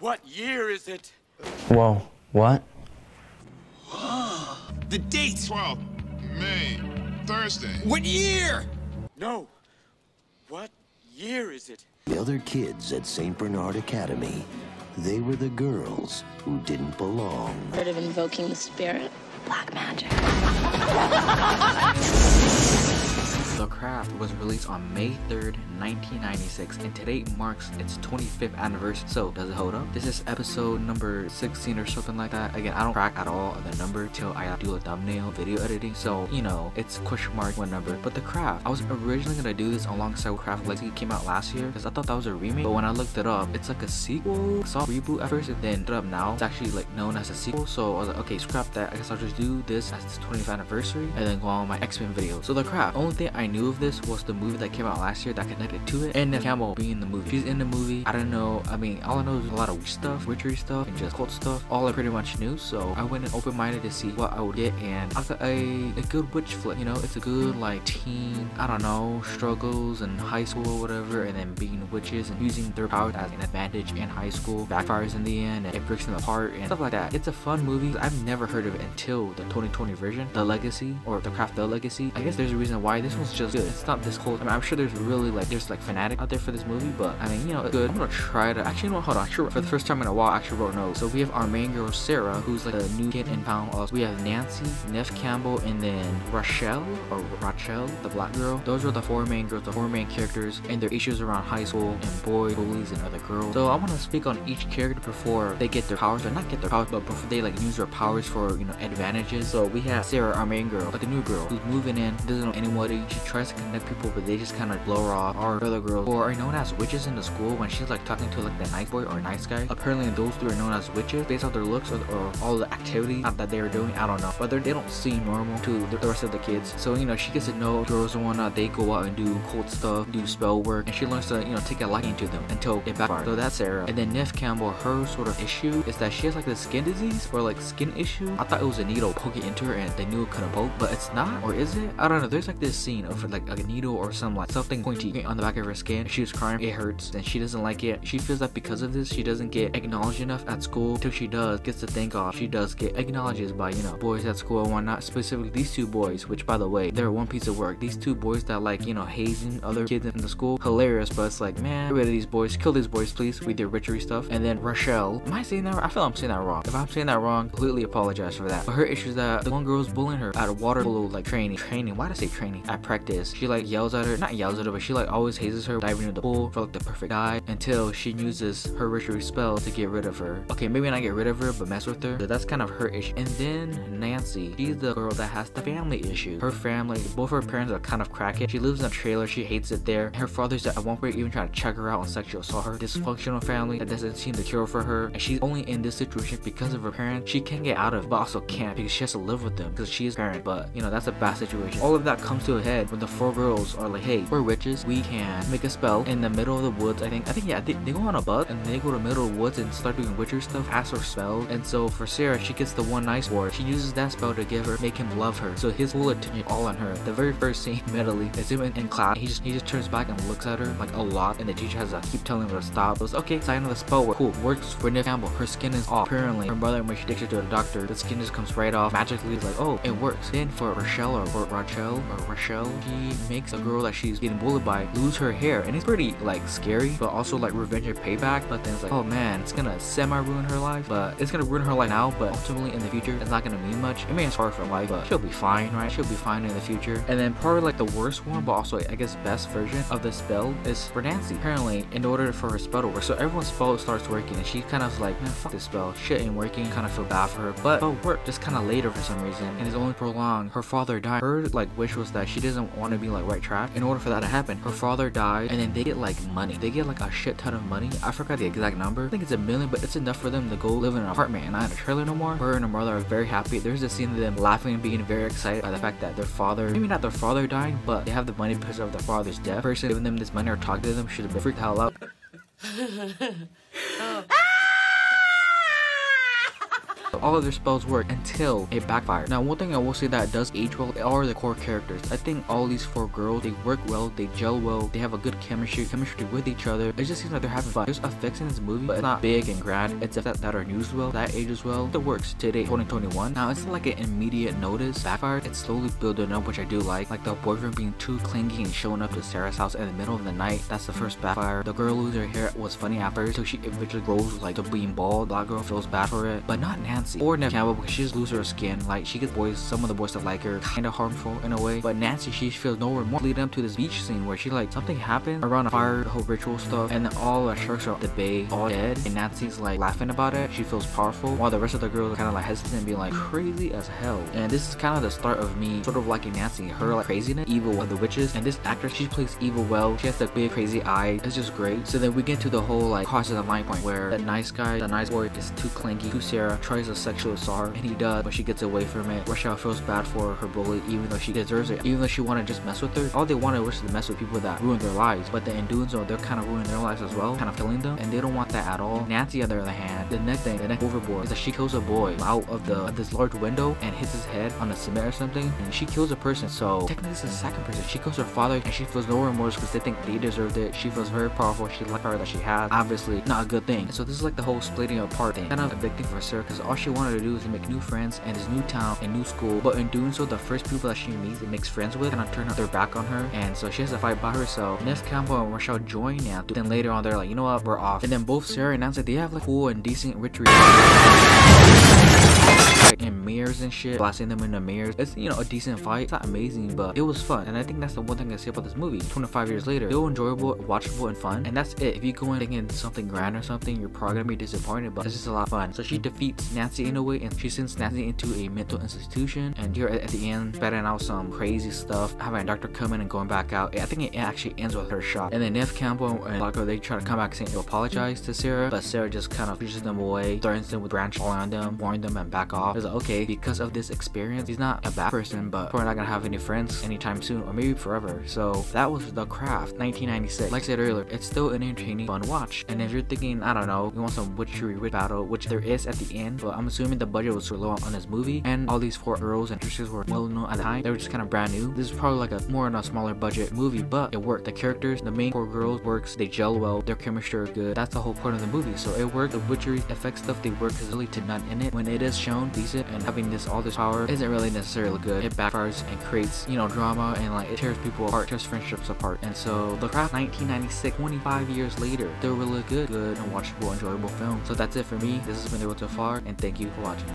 What year is it? Whoa, what? The date! 12th, May, Thursday. What year? No. What year is it? The other kids at St. Bernard Academy, they were the girls who didn't belong. Heard of invoking the spirit? Black magic. The Craft was released on May 3rd, 1996, and today marks its 25th anniversary. So, does it hold up? This is episode number 16 or something like that. Again, I don't track at all the number till I do a thumbnail video editing, so you know, it's question mark one number. But The Craft, I was originally gonna do this alongside Craft Legacy came out last year because I thought that was a remake, but when I looked it up, it's like a sequel, soft reboot at first, and then it up now. It's actually like known as a sequel, so I was like, okay, scrap that. I guess I'll just do this as its 20th anniversary and then go on my X-Men video. So The Craft, only thing I knew of this was the movie that came out last year that connected to it, and Neve Campbell being in the movie. She's in the movie. I don't know. I mean, all I know is a lot of stuff, witchery stuff, and just cult stuff. All I pretty much knew. So I went in open-minded to see what I would get, and I got a, a good witch flick. You know, it's a good like teen. I don't know struggles in high school or whatever, and then being witches and using their powers as an advantage in high school backfires in the end, and it breaks them apart and stuff like that. It's a fun movie. I've never heard of it until the 2020 version, The Legacy or The Craft The Legacy. I guess there's a reason why this one's just good. It's not this whole. I mean, I'm sure there's really like there's like fanatic out there for this movie, but I mean, you know, good. I'm gonna try to actually no, hold on. Actually, for the first time in a while, I actually wrote notes. So we have our main girl Sarah, who's like a new kid in town. Also, we have Nancy, Neve Campbell, and then Rochelle or Rachel, the black girl. Those are the four main girls, the four main characters, and their issues around high school and boys, bullies, and other girls. So I want to speak on each character before they get their powers, or not get their powers, but before they like use their powers for you know advantages. So we have Sarah, our main girl, like the new girl, who's moving in, doesn't know anybody. She tries to connect people, but they just kind of blow her off. Our other girls, who are known as witches in the school, when she's like talking to like the nice boy or nice guy. Apparently, those two are known as witches based on their looks or, or all the activity that they are doing. I don't know, but they don't seem normal to the rest of the kids. So you know, she gets to know girls and whatnot. They go out and do cult stuff, do spell work, and she learns to you know take a liking to them until it backfires. So that's Sarah. And then Neve Campbell, her sort of issue is that she has like the skin disease or like skin issue. I thought it was a needle poking into her and they knew it couldn't poke, but it's not, or is it? I don't know. There's like this scene of like, like a needle or some like something pointy on the back of her skin. She was crying, it hurts, and she doesn't like it. She feels that because of this, she doesn't get acknowledged enough at school. Till she does, gets to thank off. She does get acknowledged by you know boys at school and whatnot. Specifically these two boys, which by the way, they're one piece of work. These two boys that like you know hazing other kids in the school, hilarious. But it's like man, get rid of these boys, kill these boys please with their witchery stuff. And then Rochelle, am I saying that? I feel I'm saying that wrong. If I'm saying that wrong, completely apologize for that. But her issue is that the one girl's bullying her at a water polo like training. Training. Why did I say training? At practice. She like yells at her, not yells at her, but she like always hazes her diving into the pool for like the perfect dive until she uses her witchery spell to get rid of her. Okay, maybe not get rid of her, but mess with her. So that's kind of her issue. And then Nancy, she's the girl that has the family issue. Her family, both her parents are kind of crackhead. She lives in a trailer. She hates it there. Her father's at one point even trying to check her out and sexual assault her. Dysfunctional family that doesn't seem to cure for her. And she's only in this situation because of her parents. She can get out of, but also can't because she has to live with them because she is parent. But you know that's a bad situation. All of that comes to a head the four girls are like, "Hey, we're witches. We can make a spell in the middle of the woods." I think. I think yeah. They, they go on a bus and they go to the middle of the woods and start doing witcher stuff. Ask her spell. And so for Sarah, she gets the one nice boy. She uses that spell to give her, make him love her. So his whole attention all on her. The very first scene, medley, is him in, in class. He just he just turns back and looks at her like a lot, and the teacher has to keep telling her to stop. It was okay. Sign of the spell work. Cool. Works for Neve Campbell. Her skin is off. Apparently, her mother when she takes her to the doctor, the skin just comes right off. Magically, like oh, it works. Then for Rochelle or, or Rachel or Rochelle, she makes a girl that she's getting bullied by lose her hair, and it's pretty like scary, but also like revenge and payback. But then it's like oh man, it's gonna semi ruin her life, but it's gonna ruin her life now. But ultimately in the future, it's not gonna mean much. It may hard for life, but she'll be fine, right? She'll be fine in the future. And then probably like the worst one, but also I guess best version of the spell is for Nancy. Apparently, in order for her spell to work, so everyone's spell starts working, and she kind of like, man, fuck this spell. Shit ain't working. Kind of feel bad for her, but it worked just kind of later for some reason, and it's only prolonged. Her father died. Her like wish was that she doesn't want to be like right track. In order for that to happen, her father died, and then they get like money. They get like a shit ton of money. I forgot the exact number. I think it's a million, but it's enough for them to go live in an apartment and not in a trailer no more. Her and her mother are very happy. There's a scene of them laughing and being very excited by the fact that their father, maybe not their father dying, but they have the money because of their father's death. The person giving them this money or talking to them should have been freaked the hell out. Oh. Ah! All of their spells work until it backfires. Now, one thing I will say that does age well are the core characters. I think all these four girls, they work well, they gel well, they have a good chemistry, chemistry with each other. It just seems like they're having fun. There's effects in this movie, but it's not big and grand. It's that that are used well, that ages well. It works today, 2021. Now, it's not like an immediate notice backfire. It's slowly building up, which I do like. Like the boyfriend being too clingy and showing up to Sarah's house in the middle of the night. That's the first backfire. The girl losing her hair was funny at first, so she eventually grows like to being bald. Black girl feels bad for it, but not Nancy or because she just loses her skin. Like she gets boys, some of the boys that like her, kind of harmful in a way. But Nancy, she feels no remorse. Leading up to this beach scene where she like something happened around a fire, the whole ritual stuff, and then all the sharks are at the bay, all dead, and Nancy's like laughing about it. She feels powerful, while the rest of the girls are kind of like hesitant, and being like crazy as hell. And this is kind of the start of me sort of liking Nancy, her like craziness, evil of the witches, and this actress, she plays evil well. She has the big crazy eye. It's just great. So then we get to the whole like crosses the line point where the nice guy, the nice boy is too clingy too Sarah, tries to sexual assault and he does, but she gets away from it. Rochelle feels bad for her bully, even though she deserves it. Even though she wanted to just mess with her, all they wanted was to mess with people that ruined their lives. But then in doing so, they're kind of ruining their lives as well, kind of killing them, and they don't want that at all. Nancy, on the other hand, the next thing, the next overboard, is that she kills a boy out of the of this large window and hits his head on a cement or something, and she kills a person. So technically, this is the second person. She kills her father, and she feels no remorse because they think they deserved it. She feels very powerful. She liked her that she has. Obviously, not a good thing. So this is like the whole splitting apart thing. Kind of a big thing for Sarah because all she wanted to do is make new friends in this new town and new school. But in doing so, the first people that she meets and makes friends with kind of turn their back on her, and so she has to fight by herself. Neve Campbell and Rochelle join now. Then later on, they're like, you know what, we're off. And then both Sarah and Nancy, they have like cool and decent rituals mirrors and shit, blasting them in the mirrors. It's you know a decent fight. It's not amazing, but it was fun. And I think that's the one thing I say about this movie. 25 years later, still enjoyable, watchable, and fun. And that's it. If you go in thinking something grand or something, you're probably gonna be disappointed. But it's just a lot of fun. So she mm-hmm. defeats Nancy in a way, and she sends Nancy into a mental institution. And here at, at the end, spatting out some crazy stuff, having a doctor come in and going back out. I think it actually ends with her shot. And then Neve Campbell and Locker, they try to come back saying to apologize to Sarah, but Sarah just kind of pushes them away, threatens them with branch on them, warning them and back off. It's like, okay, because of this experience, he's not a bad person, but probably not gonna have any friends anytime soon, or maybe forever. So that was The Craft, 1996. Like I said earlier, it's still an entertaining, fun watch. And if you're thinking, I don't know, you want some witchery witch battle, which there is at the end, but I'm assuming the budget was low on this movie, and all these four girls and actresses were well known at the time. They were just kind of brand new. This is probably like a more on a smaller budget movie, but it worked. The characters, the main four girls works, they gel well, their chemistry are good. That's the whole point of the movie. So it worked. The witchery effect stuff they work is really to none in it. When it is shown decent and having this all this power isn't really necessarily good. It backfires and creates, you know, drama and like it tears people apart, tears friendships apart. And so The Craft 1996, 25 years later, still really good, good and watchable, enjoyable film. So that's it for me. This has been road so far, and thank you for watching.